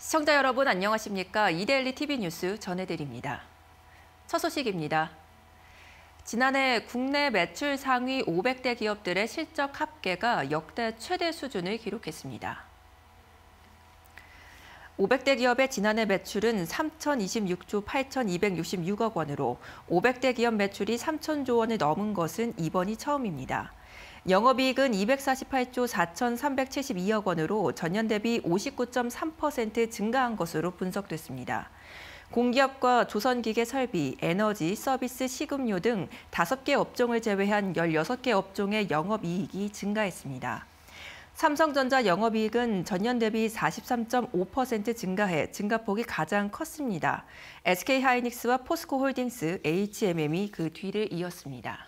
시청자 여러분 안녕하십니까? 이데일리 TV 뉴스 전해드립니다. 첫 소식입니다. 지난해 국내 매출 상위 500대 기업들의 실적 합계가 역대 최대 수준을 기록했습니다. 500대 기업의 지난해 매출은 3,026조 8,266억 원으로 500대 기업 매출이 3,000조 원을 넘은 것은 이번이 처음입니다. 영업이익은 248조 4,372억 원으로 전년 대비 59.3% 증가한 것으로 분석됐습니다. 공기업과 조선기계 설비, 에너지, 서비스, 식음료 등 5개 업종을 제외한 16개 업종의 영업이익이 증가했습니다. 삼성전자 영업이익은 전년 대비 43.5% 증가해 증가폭이 가장 컸습니다. SK하이닉스와 포스코홀딩스, HMM이 그 뒤를 이었습니다.